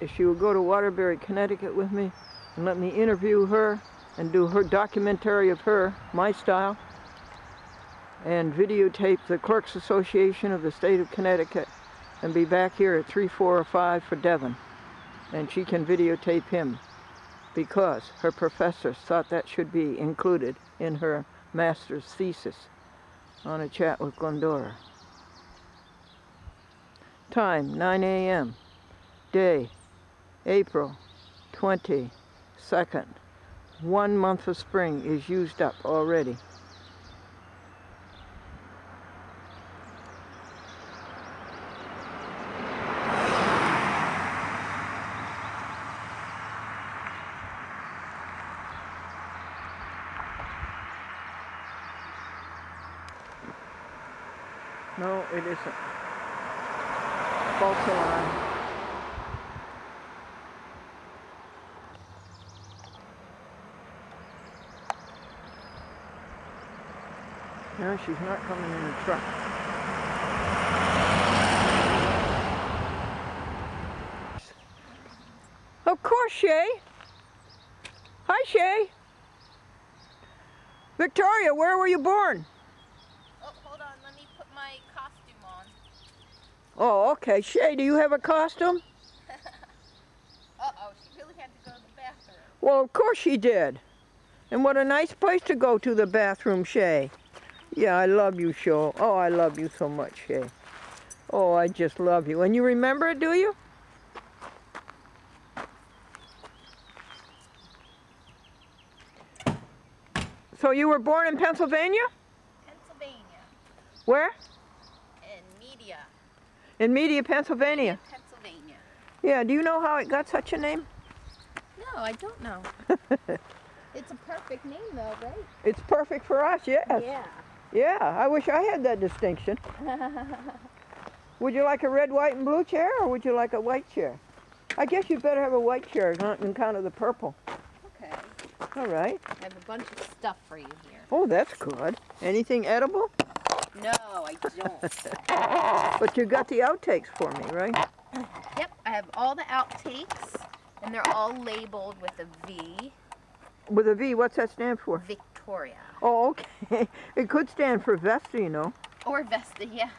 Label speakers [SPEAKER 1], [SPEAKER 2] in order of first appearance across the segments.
[SPEAKER 1] if she would go to Waterbury, Connecticut with me and let me interview her and do her documentary of her, my style, and videotape the Clerks Association of the state of Connecticut and be back here at 3, 4, or 5 for Devin. And she can videotape him because her professors thought that should be included in her master's thesis on a chat with Glendora. Time 9 a.m. Day April 22nd. One month of spring is used up already. No, it isn't. False alarm. No, she's not coming in the truck. Of course, Shay. Hi, Shay. Victoria, where were you born?
[SPEAKER 2] Oh, hold on. Let me put my costume on.
[SPEAKER 1] Oh, okay. Shay, do you have a costume?
[SPEAKER 2] Uh-oh, she really had to go to the bathroom.
[SPEAKER 1] Well, of course she did. And what a nice place to go to the bathroom, Shay. Yeah, I love you, Shaw. Oh, I love you so much, Shay. Oh, I just love you. And you remember it, do you? So you were born in Pennsylvania?
[SPEAKER 2] Pennsylvania.
[SPEAKER 1] Where?
[SPEAKER 2] In Media.
[SPEAKER 1] In Media, Pennsylvania.
[SPEAKER 2] Pennsylvania.
[SPEAKER 1] Yeah, do you know how it got such a name?
[SPEAKER 2] No, I don't know. it's a perfect name though, right?
[SPEAKER 1] It's perfect for us, yes.
[SPEAKER 2] Yeah.
[SPEAKER 1] Yeah, I wish I had that distinction. Would you like a red, white, and blue chair, or would you like a white chair? I guess you'd better have a white chair not in count of the purple.
[SPEAKER 2] okay.
[SPEAKER 1] All right.
[SPEAKER 2] I have a bunch of stuff for you here.
[SPEAKER 1] Oh, that's good. Anything edible?
[SPEAKER 2] No, I don't.
[SPEAKER 1] But you got the outtakes for me, right?
[SPEAKER 2] yep, I have all the outtakes, and they're all labeled with a V.
[SPEAKER 1] With a V, what's that stand for?
[SPEAKER 2] Victoria.
[SPEAKER 1] Oh, okay. It could stand for Vesta, you know.
[SPEAKER 2] Or Vesta, yeah.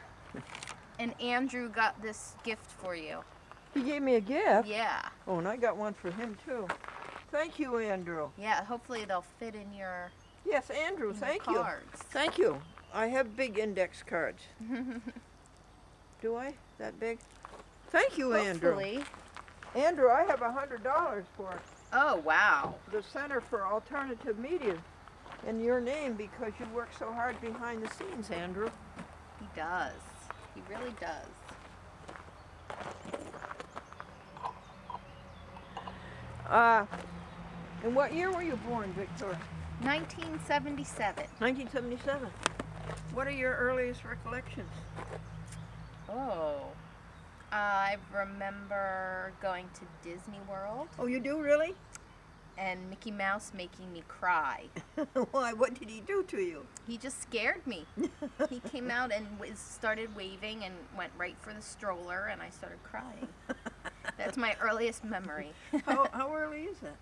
[SPEAKER 2] And Andrew got this gift for you.
[SPEAKER 1] He gave me a gift.
[SPEAKER 2] Yeah.
[SPEAKER 1] Oh, and I got one for him, too. Thank you, Andrew.
[SPEAKER 2] Yeah, hopefully they'll fit in your,
[SPEAKER 1] Yes, Andrew,
[SPEAKER 2] in
[SPEAKER 1] thank you.
[SPEAKER 2] cards.
[SPEAKER 1] Thank you. I have big index cards. Do I? That big? Thank you, Andrew.
[SPEAKER 2] Hopefully.
[SPEAKER 1] Andrew, I have a hundred dollars for it.
[SPEAKER 2] Oh, wow.
[SPEAKER 1] the Center for Alternative Media in your name because you work so hard behind the scenes, Andrew.
[SPEAKER 2] He does. He really does.
[SPEAKER 1] Uh, in what year were you born, Victoria?
[SPEAKER 2] 1977.
[SPEAKER 1] 1977. What are your earliest recollections?
[SPEAKER 2] Oh. I remember going to Disney World
[SPEAKER 1] Oh, you do really?
[SPEAKER 2] And Mickey Mouse making me cry.
[SPEAKER 1] Why? What did he do to you?
[SPEAKER 2] He just scared me. he came out and was, started waving and went right for the stroller, and I started crying. That's my earliest memory.
[SPEAKER 1] how, how early is that?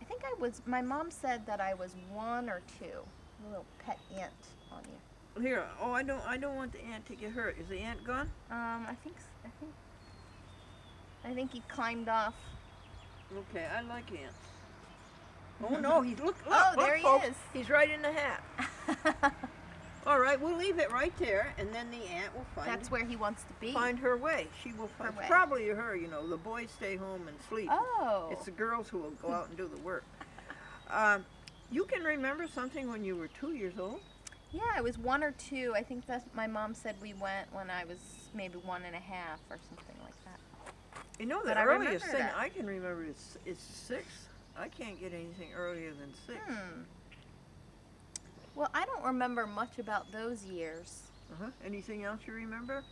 [SPEAKER 2] I think I was. My mom said that I was one or two. A little pet ant on you.
[SPEAKER 1] Here. Oh, I don't. I don't want the ant to get hurt. Is the ant gone?
[SPEAKER 2] Um, I think. I think. I think he climbed off.
[SPEAKER 1] Okay, I like ants. Oh no, he's look. look
[SPEAKER 2] Oh,
[SPEAKER 1] look,
[SPEAKER 2] there he
[SPEAKER 1] folks,
[SPEAKER 2] is.
[SPEAKER 1] He's right in the hat. All right, we'll leave it right there, and then the ant will find
[SPEAKER 2] That's where he wants to be.
[SPEAKER 1] find her way. She will find.
[SPEAKER 2] way.
[SPEAKER 1] Probably her. You know, the boys stay home and sleep.
[SPEAKER 2] Oh.
[SPEAKER 1] It's the girls who will go out and do the work. Um, you can remember something when you were two years old?
[SPEAKER 2] Yeah, I was one or two. I think that my mom said we went when I was maybe one and a half or something like that.
[SPEAKER 1] You know, the
[SPEAKER 2] But I
[SPEAKER 1] earliest
[SPEAKER 2] remember
[SPEAKER 1] thing
[SPEAKER 2] that.
[SPEAKER 1] I can remember is, is six. I can't get anything earlier than six.
[SPEAKER 2] Hmm. Well, I don't remember much about those years.
[SPEAKER 1] Uh-huh. Anything else you remember?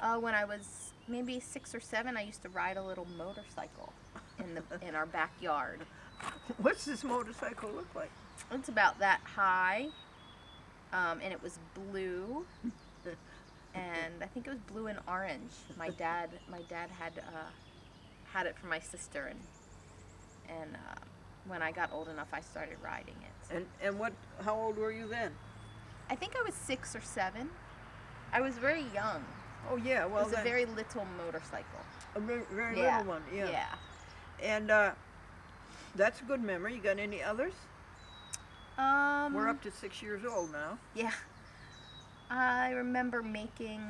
[SPEAKER 2] Uh, when I was maybe six or seven, I used to ride a little motorcycle in the in our backyard.
[SPEAKER 1] What's this motorcycle look like?
[SPEAKER 2] It's about that high, um, and it was blue, and I think it was blue and orange. My dad, my dad had uh, had it for my sister, and and uh, when I got old enough, I started riding it.
[SPEAKER 1] And and what? How old were you then?
[SPEAKER 2] I think I was six or seven. I was very young.
[SPEAKER 1] Oh yeah, well, It
[SPEAKER 2] was a very little motorcycle.
[SPEAKER 1] a very, very
[SPEAKER 2] yeah.
[SPEAKER 1] little one. Yeah.
[SPEAKER 2] Yeah.
[SPEAKER 1] And uh, that's a good memory. You got any others?
[SPEAKER 2] Um,
[SPEAKER 1] We're up to six years old now.
[SPEAKER 2] Yeah. I remember making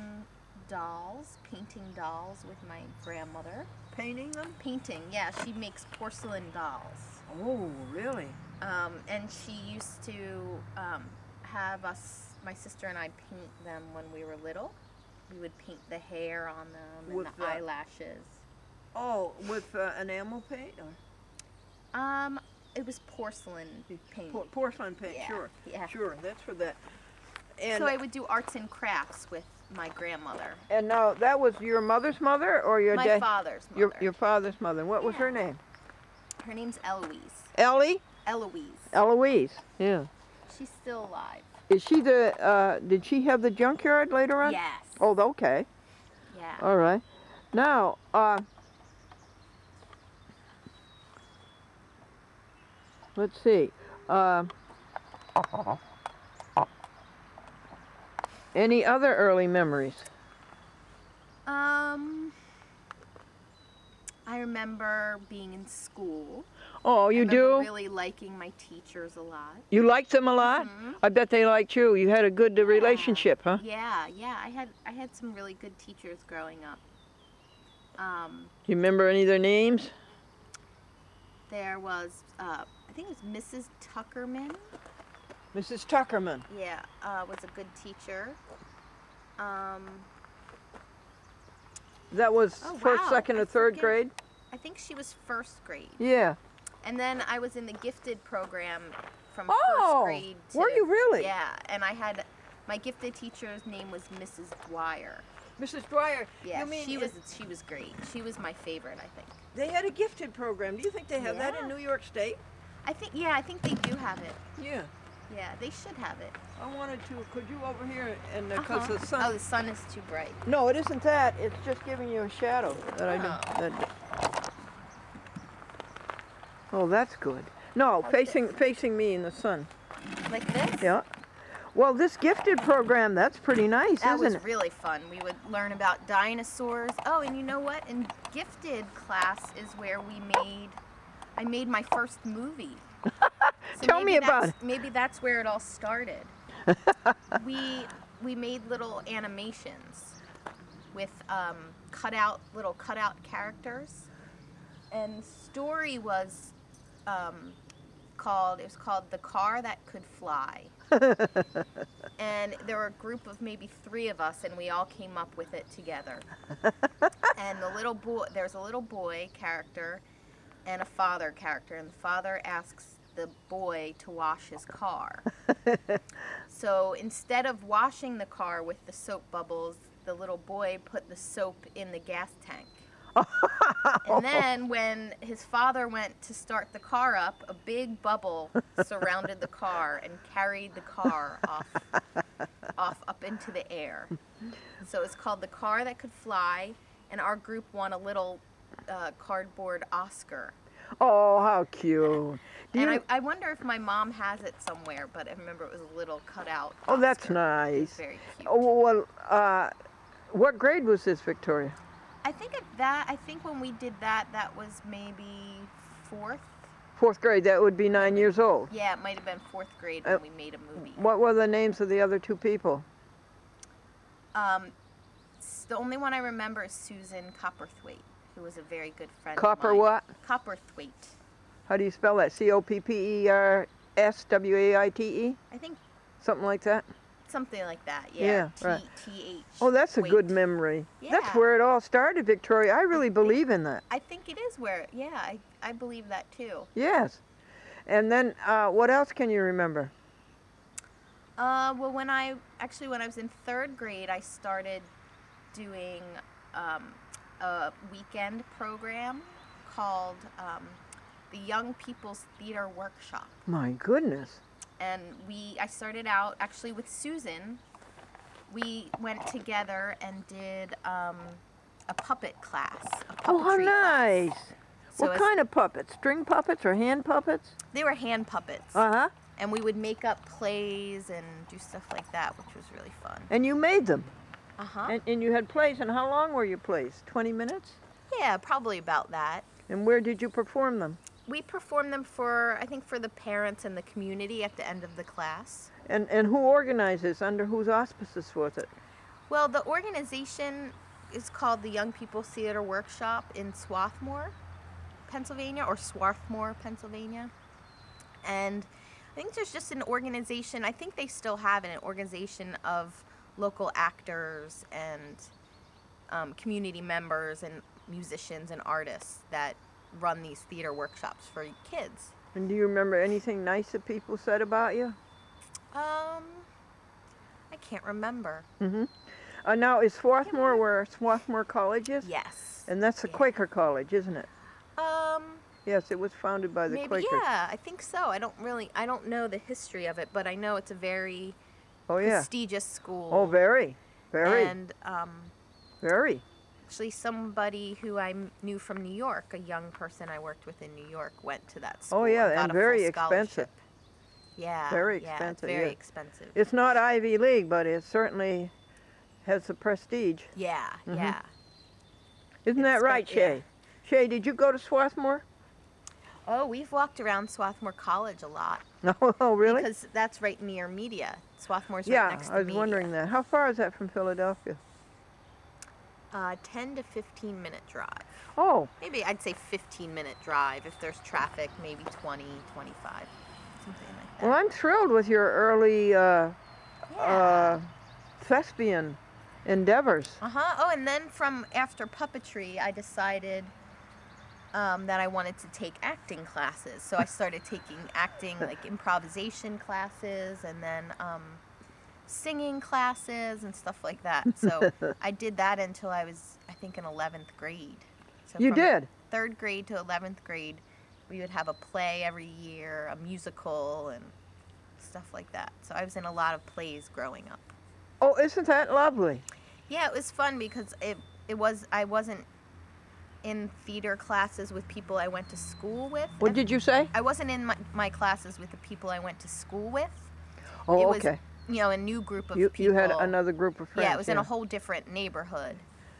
[SPEAKER 2] dolls, painting dolls with my grandmother.
[SPEAKER 1] Painting them?
[SPEAKER 2] Painting, yeah, she makes porcelain dolls.
[SPEAKER 1] Oh, really?
[SPEAKER 2] Um, and she used to um, have us, my sister and I, paint them when we were little. We would paint the hair on them and
[SPEAKER 1] With
[SPEAKER 2] the
[SPEAKER 1] the-
[SPEAKER 2] eyelashes.
[SPEAKER 1] Oh, with uh, enamel paint? Or
[SPEAKER 2] Um, it was porcelain paint.
[SPEAKER 1] por- porcelain paint?
[SPEAKER 2] Yeah,
[SPEAKER 1] Sure.
[SPEAKER 2] yeah.
[SPEAKER 1] Sure. That's for that. And
[SPEAKER 2] so I would do arts and crafts with my grandmother,
[SPEAKER 1] and now that was your mother's mother or your
[SPEAKER 2] my father's mother.
[SPEAKER 1] Your your father's mother. What was her name?
[SPEAKER 2] Her name's Eloise.
[SPEAKER 1] Ellie.
[SPEAKER 2] Eloise.
[SPEAKER 1] Eloise. Yeah.
[SPEAKER 2] She's still alive.
[SPEAKER 1] Is she the? Uh, did she have the junkyard later on?
[SPEAKER 2] Yes.
[SPEAKER 1] Oh, okay.
[SPEAKER 2] Yeah.
[SPEAKER 1] All right. Now, uh, let's see. Uh, any other early memories?
[SPEAKER 2] Um, I remember being in school.
[SPEAKER 1] Oh, you do?
[SPEAKER 2] Really liking my teachers a lot.
[SPEAKER 1] You liked them a lot?
[SPEAKER 2] Mhm.
[SPEAKER 1] I bet they liked you. You had a good uh, relationship, huh?
[SPEAKER 2] Yeah, yeah. I had I had some really good teachers growing up. Um,
[SPEAKER 1] You remember any of their names?
[SPEAKER 2] there was uh, I think it was Mrs. Tuckerman.
[SPEAKER 1] Mrs. Tuckerman.
[SPEAKER 2] Yeah, uh, was a good teacher. Um,
[SPEAKER 1] That was
[SPEAKER 2] Oh,
[SPEAKER 1] first,
[SPEAKER 2] wow.
[SPEAKER 1] second, or third grade?
[SPEAKER 2] I think she was first grade.
[SPEAKER 1] Yeah.
[SPEAKER 2] And then I was in the gifted program from
[SPEAKER 1] Oh,
[SPEAKER 2] first grade to
[SPEAKER 1] were you really?
[SPEAKER 2] Yeah, and I had my gifted teacher's name was Mrs. Dwyer.
[SPEAKER 1] Mrs. Dwyer.
[SPEAKER 2] Yeah,
[SPEAKER 1] you mean
[SPEAKER 2] she was she was great. She was my favorite, I think.
[SPEAKER 1] They had a gifted program. Do you think they have that in New York State?
[SPEAKER 2] I think yeah, I think they do have it.
[SPEAKER 1] Yeah.
[SPEAKER 2] Yeah, they should have it.
[SPEAKER 1] I wanted to. Could you over here and because
[SPEAKER 2] Uh-huh.
[SPEAKER 1] the sun?
[SPEAKER 2] Oh, the sun is too bright.
[SPEAKER 1] No, it isn't that. It's just giving you a shadow that I
[SPEAKER 2] Oh.
[SPEAKER 1] don't. That... Oh, that's good. No,
[SPEAKER 2] How's
[SPEAKER 1] facing facing me in the sun.
[SPEAKER 2] Like this?
[SPEAKER 1] Yeah. Well, this gifted program, that's pretty nice,
[SPEAKER 2] That
[SPEAKER 1] isn't it?
[SPEAKER 2] That was really fun. We would learn about dinosaurs. Oh, and you know what? In gifted class is where we made I made my first movie. So
[SPEAKER 1] Tell me about
[SPEAKER 2] that's- Maybe that's where it all started. we we made little animations with um, cutout little cutout characters, and story was um, called it was called the car that could fly. and there were a group of maybe three of us, and we all came up with it together. and the little boy, there's a little boy character and a father character, and the father asks the boy to wash his car. so instead of washing the car with the soap bubbles, the little boy put the soap in the gas tank. And then when his father went to start the car up, a big bubble surrounded the car and carried the car off off up into the air. So it's called the car that could fly, and our group won a little uh, cardboard Oscar.
[SPEAKER 1] oh, how cute. Do
[SPEAKER 2] and
[SPEAKER 1] you-
[SPEAKER 2] I, I wonder if my mom has it somewhere, but I remember it was a little cutout.
[SPEAKER 1] oh, that's
[SPEAKER 2] Oscar. It was
[SPEAKER 1] nice.
[SPEAKER 2] very cute.
[SPEAKER 1] Oh, well, uh, what grade was this, Victoria?
[SPEAKER 2] I think at that. I think when we did that, that was maybe fourth.
[SPEAKER 1] Fourth grade. That would be nine years old.
[SPEAKER 2] Yeah, it might have been fourth grade when
[SPEAKER 1] Uh,
[SPEAKER 2] we made a movie.
[SPEAKER 1] What were the names of the other two people?
[SPEAKER 2] Um, the only one I remember is Susan Copperthwaite, who was a very good friend.
[SPEAKER 1] Copper
[SPEAKER 2] of mine.
[SPEAKER 1] what?
[SPEAKER 2] Copperthwaite.
[SPEAKER 1] How do you spell that? C O P P E R S W A I T E?
[SPEAKER 2] I think
[SPEAKER 1] Something like that?
[SPEAKER 2] something like that.
[SPEAKER 1] Yeah,
[SPEAKER 2] Yeah.
[SPEAKER 1] right.
[SPEAKER 2] T T H.
[SPEAKER 1] Oh, that's a good memory. That's where it all started, Victoria. I really believe in that.
[SPEAKER 2] I think it is where. Yeah, I I believe that too.
[SPEAKER 1] Yes. And then uh, what else can you remember?
[SPEAKER 2] Uh, well, when I actually when I was in third grade, I started doing um, a weekend program called um, the Young People's Theater Workshop.
[SPEAKER 1] My goodness.
[SPEAKER 2] and we I started out actually with Susan. We went together and did um, a puppet class. A
[SPEAKER 1] Oh, how
[SPEAKER 2] class.
[SPEAKER 1] nice.
[SPEAKER 2] So
[SPEAKER 1] what kind of puppets? String puppets or hand puppets?
[SPEAKER 2] They were hand puppets.
[SPEAKER 1] Uh huh.
[SPEAKER 2] and we would make up plays and do stuff like that, which was really fun.
[SPEAKER 1] And you made them.
[SPEAKER 2] Uh huh.
[SPEAKER 1] And, and you had plays. And how long were your plays? 20 minutes?
[SPEAKER 2] Yeah, probably about that.
[SPEAKER 1] And where did you perform them?
[SPEAKER 2] We performed them for, I think, for the parents and the community at the end of the class.
[SPEAKER 1] And, and who organizes? Under whose auspices was it?
[SPEAKER 2] Well, the organization is called the Young People Theater Workshop in Swarthmore, Pennsylvania, or Swarthmore, Pennsylvania. And I think there's just an organization, I think they still have an organization of local actors and um, community members and musicians and artists that run these theater workshops for kids.
[SPEAKER 1] And do you remember anything nice that people said about you?
[SPEAKER 2] Um, I can't remember.
[SPEAKER 1] Mm-hmm. Uh, now, is Swarthmore where Swarthmore College is?
[SPEAKER 2] Yes.
[SPEAKER 1] And that's a
[SPEAKER 2] Yeah.
[SPEAKER 1] Quaker college, isn't it?
[SPEAKER 2] Um,
[SPEAKER 1] Yes, it was founded by the
[SPEAKER 2] maybe
[SPEAKER 1] Quakers.
[SPEAKER 2] yeah, I think so. I don't really, I don't know the history of it, but I know it's a very
[SPEAKER 1] Oh, yeah.
[SPEAKER 2] prestigious school.
[SPEAKER 1] Oh, very. Very.
[SPEAKER 2] And um,
[SPEAKER 1] very.
[SPEAKER 2] actually, somebody who I knew from New York, a young person I worked with in New York, went to that school.
[SPEAKER 1] Oh, yeah,
[SPEAKER 2] got
[SPEAKER 1] and very expensive.
[SPEAKER 2] Yeah.
[SPEAKER 1] Very expensive,
[SPEAKER 2] It's very
[SPEAKER 1] yeah.
[SPEAKER 2] expensive.
[SPEAKER 1] It's not Ivy League, but it certainly has the prestige.
[SPEAKER 2] yeah,
[SPEAKER 1] Mhm.
[SPEAKER 2] yeah.
[SPEAKER 1] Isn't that right,
[SPEAKER 2] yeah.
[SPEAKER 1] Shay? Shay, did you go to Swarthmore?
[SPEAKER 2] Oh, we've walked around Swarthmore College a lot.
[SPEAKER 1] No, oh, really?
[SPEAKER 2] Because that's right near Media. Swarthmore's right
[SPEAKER 1] yeah,
[SPEAKER 2] next to
[SPEAKER 1] I was
[SPEAKER 2] Media.
[SPEAKER 1] wondering that. How far is that from Philadelphia?
[SPEAKER 2] Uh, 10 to 15 minute drive.
[SPEAKER 1] Oh,
[SPEAKER 2] Maybe I'd say 15 minute drive. If there's traffic, maybe 20, 25. Something like that.
[SPEAKER 1] well, I'm thrilled with your early uh,
[SPEAKER 2] yeah.
[SPEAKER 1] uh, thespian endeavors.
[SPEAKER 2] Uh huh. Oh, and then from after puppetry, I decided um, that I wanted to take acting classes. So I started taking acting, like improvisation classes, and then um, singing classes and stuff like that. So I did that until I was, I think, in 11th grade. So
[SPEAKER 1] You did?
[SPEAKER 2] Third grade to 11th grade, we would have a play every year, a musical, and stuff like that. So I was in a lot of plays growing up.
[SPEAKER 1] Oh, isn't that lovely?
[SPEAKER 2] Yeah, it was fun because it it was I wasn't in theater classes with people I went to school with.
[SPEAKER 1] What did you say?
[SPEAKER 2] I wasn't in my, my classes with the people I went to school with.
[SPEAKER 1] Oh,
[SPEAKER 2] it was,
[SPEAKER 1] okay.
[SPEAKER 2] You know, a new group of
[SPEAKER 1] You,
[SPEAKER 2] people.
[SPEAKER 1] you had another group of friends.
[SPEAKER 2] Yeah, it was in a whole different neighborhood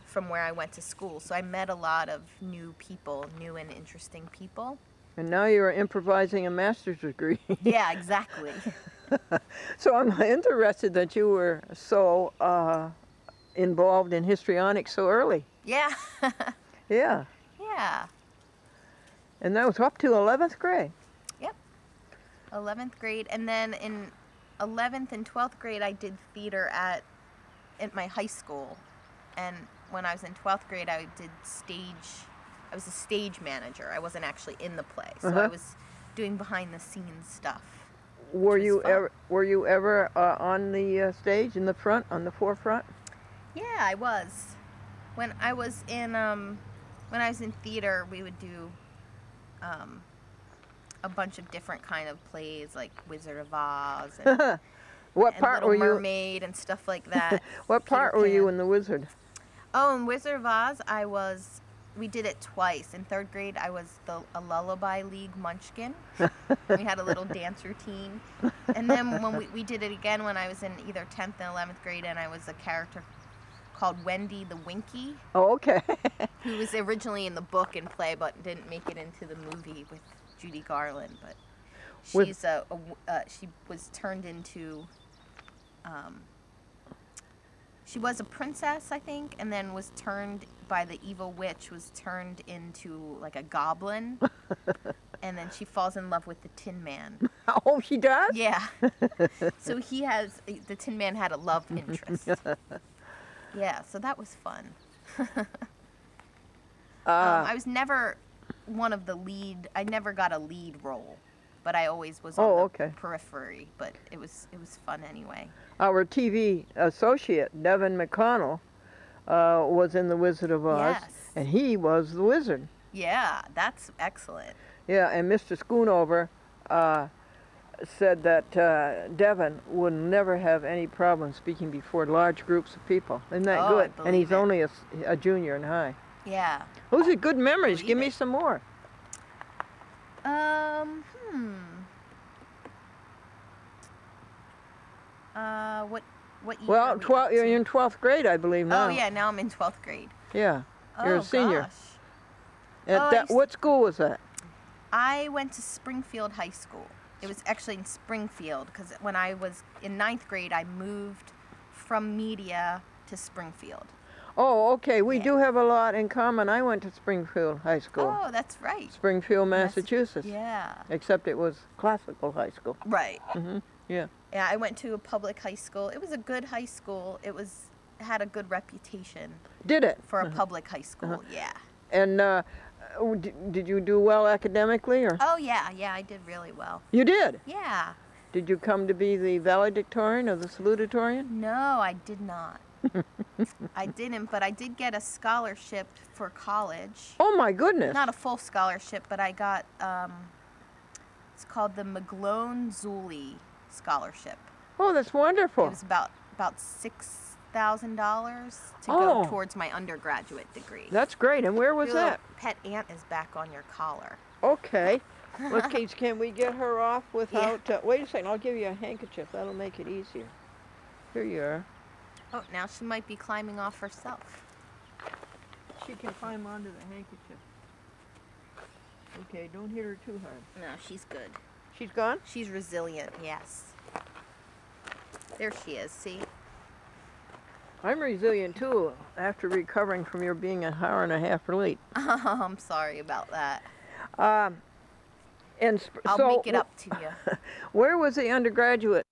[SPEAKER 2] from where I went to school. So I met a lot of new people, new and interesting people.
[SPEAKER 1] And now you're improvising a master's degree.
[SPEAKER 2] Yeah, exactly.
[SPEAKER 1] so I'm interested that you were so uh, involved in histrionics so early.
[SPEAKER 2] yeah.
[SPEAKER 1] Yeah.
[SPEAKER 2] yeah.
[SPEAKER 1] And that was up to 11th grade. Yep.
[SPEAKER 2] 11th grade and then in 11th and 12th grade I did theater at at my high school and when I was in 12th grade I did stage I was a stage manager I wasn't actually in the play so I
[SPEAKER 1] Uh-huh.
[SPEAKER 2] was doing behind the scenes stuff
[SPEAKER 1] Were you
[SPEAKER 2] fun.
[SPEAKER 1] ever were you ever uh, on the uh, stage in the front on the forefront?
[SPEAKER 2] yeah I was when I was in um when I was in theater we would do um a bunch of different kind of plays like Wizard of Oz and,
[SPEAKER 1] what
[SPEAKER 2] and
[SPEAKER 1] part
[SPEAKER 2] Little
[SPEAKER 1] were you?
[SPEAKER 2] Mermaid and stuff like that
[SPEAKER 1] What
[SPEAKER 2] Peter
[SPEAKER 1] part were you in the Wizard?
[SPEAKER 2] Oh, in Wizard of Oz, I was. We did it twice. In third grade, I was the a Lullaby League Munchkin. we had a little dance routine, and then when we, we did it again when I was in either tenth and eleventh grade, and I was a character called Wendy the Winky,
[SPEAKER 1] Oh, okay.
[SPEAKER 2] who was originally in the book and play, but didn't make it into the movie with Judy Garland. But she's a, a uh, she was turned into. Um, she was a princess, I think, and then was turned by the evil witch. Was turned into like a goblin, and then she falls in love with the Tin Man.
[SPEAKER 1] oh, she does.
[SPEAKER 2] Yeah. so he has the Tin Man had a love interest. Yeah, so that was fun.
[SPEAKER 1] Uh,
[SPEAKER 2] um, I was never one of the lead. I never got a lead role, but I always was on
[SPEAKER 1] Oh,
[SPEAKER 2] the
[SPEAKER 1] okay.
[SPEAKER 2] periphery. But it was it was fun anyway.
[SPEAKER 1] our TV associate Devin McConnell uh, was in the Wizard of Oz,
[SPEAKER 2] Yes.
[SPEAKER 1] and he was the wizard.
[SPEAKER 2] Yeah, that's excellent.
[SPEAKER 1] Yeah, and Mr. Schoonover uh, said that uh, Devin would never have any problem speaking before large groups of people. Isn't that
[SPEAKER 2] Oh,
[SPEAKER 1] good? and he's
[SPEAKER 2] it.
[SPEAKER 1] only a, a junior in high.
[SPEAKER 2] Yeah.
[SPEAKER 1] Those are good memories. Give me some more.
[SPEAKER 2] Um, hmm. Uh, what, what year?
[SPEAKER 1] Well,
[SPEAKER 2] we
[SPEAKER 1] 12, you're in 12th grade, I believe now.
[SPEAKER 2] Oh, yeah, now I'm in 12th grade.
[SPEAKER 1] Yeah. You're a
[SPEAKER 2] oh,
[SPEAKER 1] senior.
[SPEAKER 2] Gosh.
[SPEAKER 1] At
[SPEAKER 2] Oh,
[SPEAKER 1] that, what school was that?
[SPEAKER 2] I went to Springfield High School. It was actually in Springfield because when I was in ninth grade, I moved from Media to Springfield.
[SPEAKER 1] Oh, okay. We
[SPEAKER 2] Yeah.
[SPEAKER 1] do have a lot in common. I went to Springfield High School.
[SPEAKER 2] Oh, that's right.
[SPEAKER 1] Springfield,
[SPEAKER 2] Mass-
[SPEAKER 1] Massachusetts.
[SPEAKER 2] Yeah.
[SPEAKER 1] Except it was classical high school.
[SPEAKER 2] Right.
[SPEAKER 1] Mm-hmm. Yeah.
[SPEAKER 2] Yeah, I went to a public high school. It was a good high school. It was had a good reputation
[SPEAKER 1] Did it?
[SPEAKER 2] for a public high school. Yeah.
[SPEAKER 1] And uh, uh, did you do well academically, or
[SPEAKER 2] Oh yeah, yeah, I did really well.
[SPEAKER 1] you did?
[SPEAKER 2] Yeah.
[SPEAKER 1] Did you come to be the valedictorian or the salutatorian?
[SPEAKER 2] No, I did not. I didn't, but I did get a scholarship for college.
[SPEAKER 1] Oh my goodness!
[SPEAKER 2] Not a full scholarship, but I got um, it's called the McGlone Zuli scholarship.
[SPEAKER 1] oh, that's wonderful.
[SPEAKER 2] It was about about six thousand dollars to
[SPEAKER 1] Oh.
[SPEAKER 2] go towards my undergraduate degree.
[SPEAKER 1] That's great. And where was
[SPEAKER 2] Your
[SPEAKER 1] that?
[SPEAKER 2] Pet ant is back on your collar.
[SPEAKER 1] Okay. Let's can, can we get her off without? Uh, wait a second. I'll give you a handkerchief. That'll make it easier. Here you are.
[SPEAKER 2] Oh, now she might be climbing off herself.
[SPEAKER 1] She can climb onto the handkerchief. Okay, don't hit her too hard.
[SPEAKER 2] No, she's good.
[SPEAKER 1] She's gone?
[SPEAKER 2] She's resilient, yes. There she is, see?
[SPEAKER 1] I'm resilient too after recovering from your being an hour and a half late.
[SPEAKER 2] I'm sorry about that.
[SPEAKER 1] Um, and
[SPEAKER 2] I'll
[SPEAKER 1] so
[SPEAKER 2] make it up to you.
[SPEAKER 1] Where was the undergraduate